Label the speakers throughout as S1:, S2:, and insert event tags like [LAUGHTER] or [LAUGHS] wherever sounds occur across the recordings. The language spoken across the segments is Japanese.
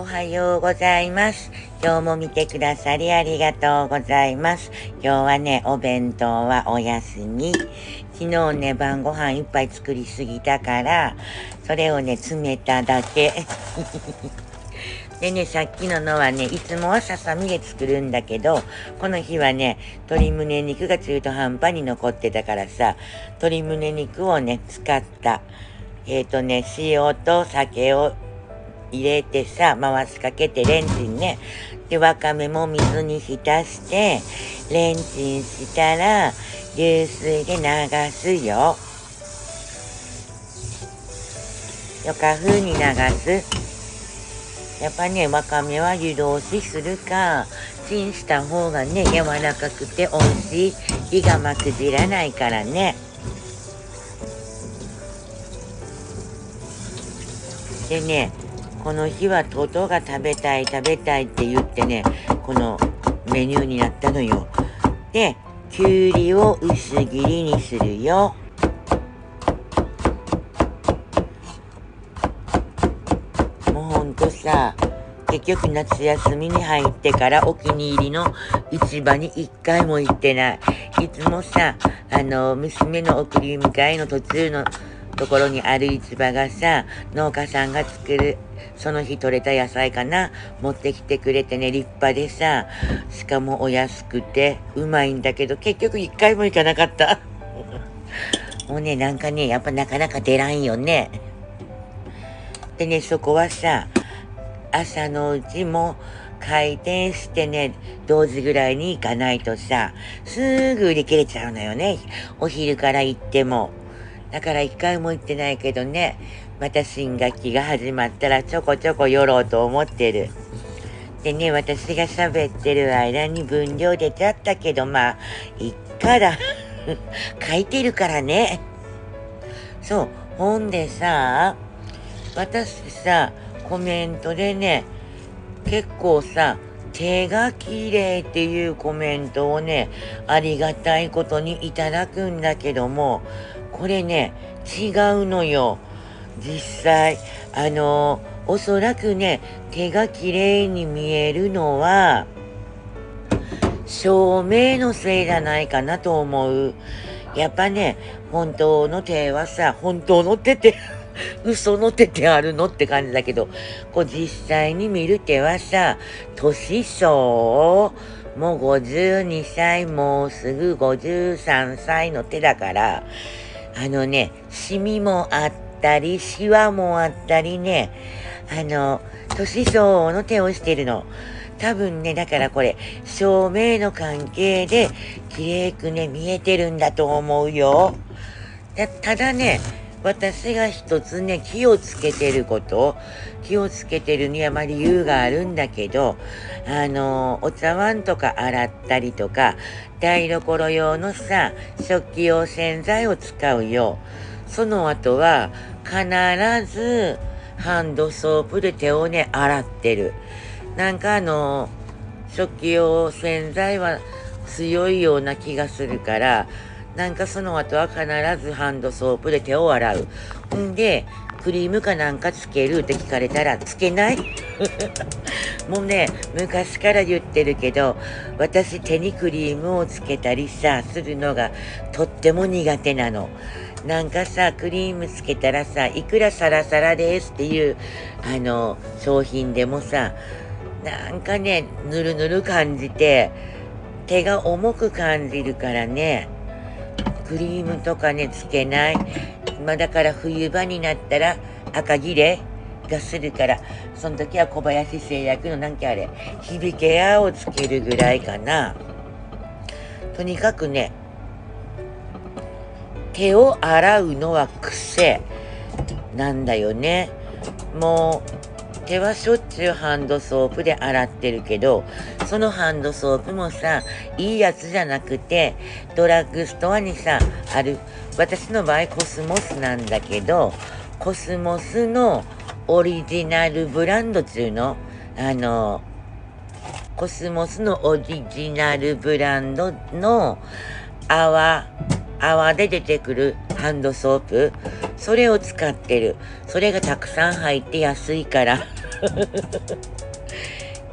S1: おはようございます。今日も見てくださりありがとうございます。今日はね、お弁当はお休み。昨日ね、晩ご飯いっぱい作りすぎたから、それをね、詰めただけ。[LAUGHS] でね、さっきののはね、いつもはささみで作るんだけど、この日はね、鶏胸肉が中途半端に残ってたからさ、鶏胸肉をね、使った。えっ、とね、塩と酒を入れてさ、回しかけてレンチンね。で、わかめも水に浸して、レンチンしたら、流水で流すよ。よか風に流す。やっぱね、わかめは湯通しするか、チンした方がね、柔らかくて美味しい。火がまくじらないからね。でね、この日はトトが食べたい食べたいって言ってね、このメニューになったのよ。で、きゅうりを薄切りにするよ。もうほんとさ、結局夏休みに入ってからお気に入りの市場に一回も行ってない。いつもさ、あの、娘の送り迎えの途中のところにある市場がさ、農家さんが作る、その日採れた野菜かな、持ってきてくれてね、立派でさ、しかもお安くて、うまいんだけど、結局一回も行かなかった。[LAUGHS] もうね、なんかね、やっぱなかなか出らんよね。でね、そこはさ、朝のうちも開店してね、同時ぐらいに行かないとさ、すぐ売り切れちゃうのよね。お昼から行っても。だから一回も行ってないけどね、また新学期が始まったらちょこちょこ寄ろうと思ってる。でね、私が喋ってる間に分量出ちゃったけど、まあ、いっから。[LAUGHS] 書いてるからね。そう、ほんでさ、私さ、コメントでね、結構さ、手が綺麗っていうコメントをね、ありがたいことにいただくんだけども、これね、違うのよ。実際、あの、おそらくね、手が綺麗に見えるのは、照明のせいじゃないかなと思う。やっぱね、本当の手はさ、本当の手って、[LAUGHS] 嘘の手ってあるのって感じだけど、こう実際に見る手はさ、年相、もう52歳、もうすぐ53歳の手だから、あのね、シミもあったり、シワもあったりね、あの、年相応の手をしてるの。多分ね、だからこれ、照明の関係で、綺麗くね、見えてるんだと思うよ。ただね、私が一つね、気をつけてること、気をつけてるにはまあ理由があるんだけど、あの、お茶碗とか洗ったりとか、台所用のさ、食器用洗剤を使うよ。その後は、必ず、ハンドソープで手をね、洗ってる。なんかあの、食器用洗剤は強いような気がするから、なんかその後は必ずハンドソープで手を洗う。んで、クリームかなんかつけるって聞かれたら、つけない [LAUGHS] もうね、昔から言ってるけど、私手にクリームをつけたりさ、するのがとっても苦手なの。なんかさ、クリームつけたらさ、いくらサラサラですっていう、あの、商品でもさ、なんかね、ぬるぬる感じて、手が重く感じるからね、クリームとかね、つけない。まあだから冬場になったら赤切れがするから、その時は小林製薬のなんかあれ、響けアをつけるぐらいかな。とにかくね、手を洗うのは癖なんだよね。もう、手はしょっちゅうハンドソープで洗ってるけど、そのハンドソープもさ、いいやつじゃなくて、ドラッグストアにさ、ある、私の場合コスモスなんだけど、コスモスのオリジナルブランドっていうの？あの、コスモスのオリジナルブランドの泡、泡で出てくるハンドソープ、それを使ってる。それがたくさん入って安いから。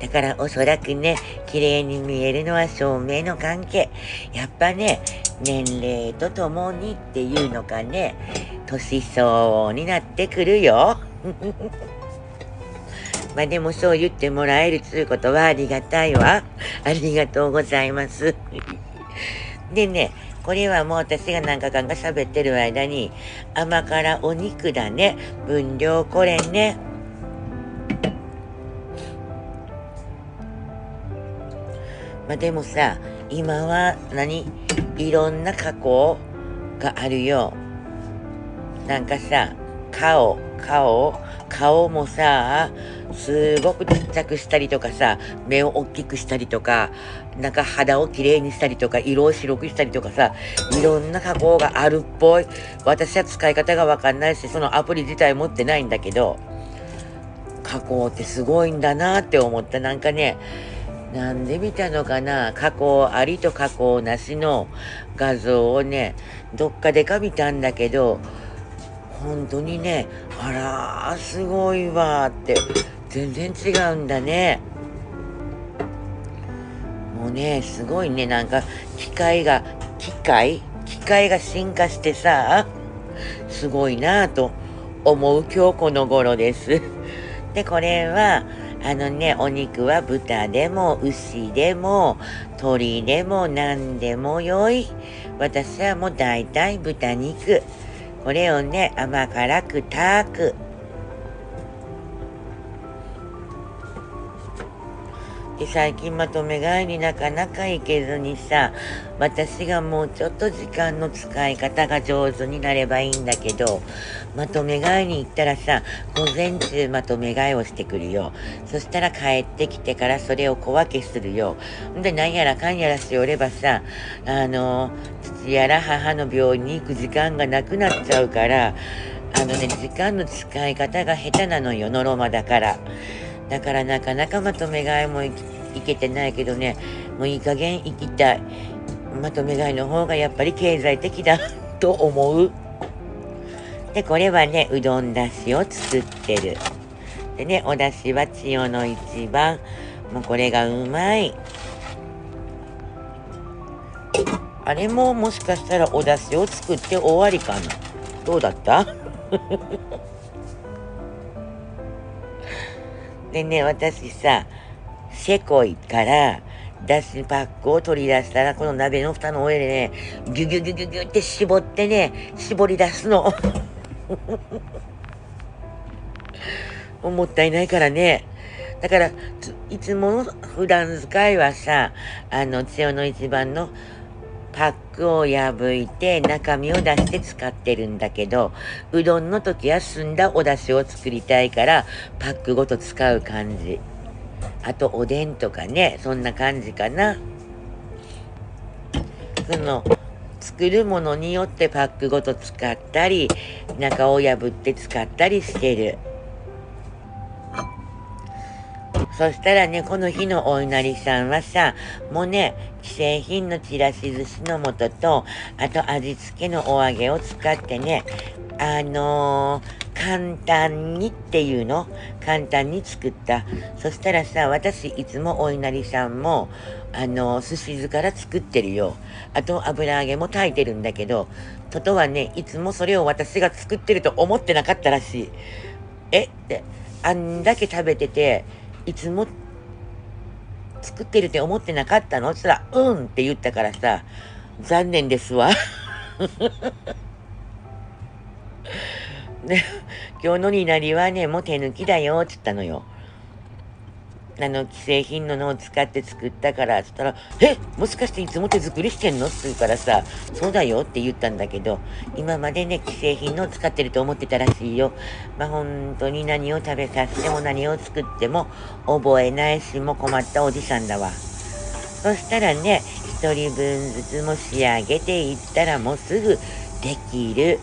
S1: だからおそらくね、綺麗に見えるのは照明の関係。やっぱね、年齢とともにっていうのかね、年相応になってくるよ。[LAUGHS] まあでもそう言ってもらえるということはありがたいわ。ありがとうございます。[LAUGHS] でね、これはもう私が何かかんか喋ってる間に甘辛お肉だね。分量これね。まあでもさ、今は何？いろんな加工があるよ。なんかさ、顔、顔、顔もさ、すごくちっちゃくしたりとかさ、目を大きくしたりとか、なんか肌をきれいにしたりとか、色を白くしたりとかさ、いろんな加工があるっぽい。私は使い方がわかんないし、そのアプリ自体持ってないんだけど、加工ってすごいんだなって思った。なんかね、なんで見たのかな？加工ありと加工なしの画像をね、どっかでか見たんだけど、本当にね、あら、すごいわって、全然違うんだね。もうね、すごいね、なんか、機械が、機械？機械が進化してさ、すごいなぁと思う今日この頃です。で、これは、あのね、お肉は豚でも牛でも鶏でも何でも良い。私はもう大体豚肉。これをね、甘辛くたく。で最近まとめ買いになかなか行けずにさ私がもうちょっと時間の使い方が上手になればいいんだけどまとめ買いに行ったらさ午前中まとめ買いをしてくるよそしたら帰ってきてからそれを小分けするよほんでなんやらかんやらしておればさあの父やら母の病院に行く時間がなくなっちゃうからあのね時間の使い方が下手なのよのろまだから。だからなかなかまとめ買いもいけてないけどね、もういい加減行きたい。まとめ買いの方がやっぱり経済的だ [LAUGHS] と思う。で、これはね、うどんだしを作ってる。でね、お出汁は千代の一番。もうこれがうまい。あれももしかしたらお出汁を作って終わりかな。どうだった？[LAUGHS] でね、私さ、せこいから、だしパックを取り出したら、この鍋の蓋の上でね、ギュギュギュギュギュって絞ってね、絞り出すの。[LAUGHS] もったいないからね。だから、いつもの普段使いはさ、あの、千代の一番のパックを破いて中身を出して使ってるんだけど、うどんの時は澄んだお出汁を作りたいから、パックごと使う感じ。あと、おでんとかね、そんな感じかな。その、作るものによってパックごと使ったり、中を破って使ったりしてる。そしたらね、この日のお稲荷さんはさ、もうね、既製品のちらし寿司の素と、あと味付けのお揚げを使ってね、あのー、簡単にっていうの？簡単に作った。そしたらさ、私いつもお稲荷さんも、あのー、寿司酢から作ってるよ。あと油揚げも炊いてるんだけど、トトはね、いつもそれを私が作ってると思ってなかったらしい。え？って、あんだけ食べてて、いつも作ってるって思ってなかったの？そしたら、うんって言ったからさ、残念ですわ。[LAUGHS] ね、今日のになりはね、もう手抜きだよ、って言ったのよ。あの、既製品ののを使って作ったから、つったら、えもしかしていつも手作りしてんの？って言うからさ、そうだよって言ったんだけど、今までね、既製品のを使ってると思ってたらしいよ。まあ、本当に何を食べさせても何を作っても覚えないし、も困ったおじさんだわ。そしたらね、一人分ずつも仕上げていったらもうすぐできる。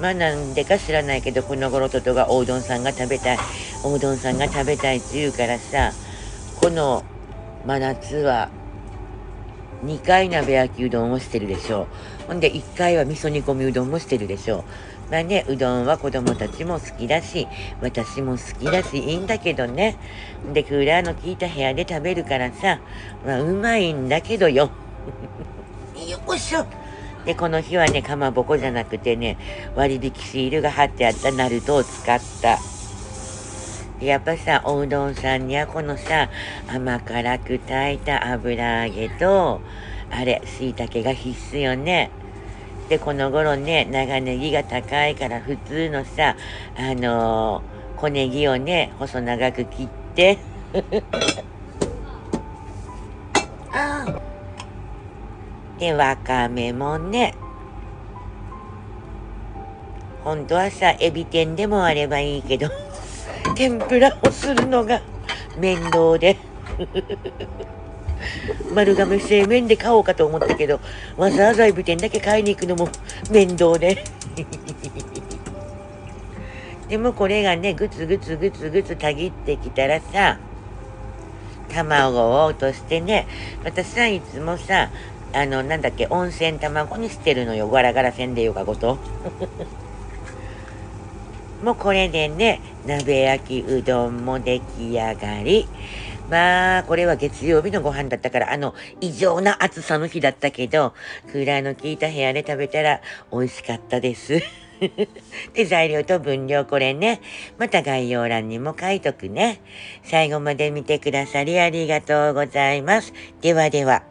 S1: まあなんでか知らないけど、この頃トトがおうどんさんが食べたい、おうどんさんが食べたいって言うからさ、この真夏は2回鍋焼きうどんをしてるでしょう。ほんで1回は味噌煮込みうどんもしてるでしょう。まあね、うどんは子供たちも好きだし、私も好きだし、いいんだけどね。で、クーラーの効いた部屋で食べるからさ、まあ、うまいんだけどよ。[LAUGHS] よいしょ。で、この日はね、かまぼこじゃなくてね、割引シールが貼ってあったナルトを使った。やっぱさ、おうどんさんにはこのさ、甘辛く炊いた油揚げと、あれ、椎茸が必須よね。で、この頃ね、長ネギが高いから普通のさ、あのー、小ネギをね、細長く切って、[LAUGHS] で、わかめもね、本当はさ、エビ天でもあればいいけど、天ぷらをするのが面倒で。丸亀製麺で買おうかと思ったけど、わざわざエビ天だけ買いに行くのも面倒で。でもこれがね、ぐつぐつぐつぐつたぎってきたらさ、卵を落としてね、私さ、いつもさ、あの、なんだっけ、温泉卵にしてるのよ。ガラガラせんでよかこと。[LAUGHS] もうこれでね、鍋焼きうどんも出来上がり。まあ、これは月曜日のご飯だったから、あの、異常な暑さの日だったけど、クーラーの効いた部屋で食べたら美味しかったです。[LAUGHS] で、材料と分量これね。また概要欄にも書いとくね。最後まで見てくださりありがとうございます。ではでは。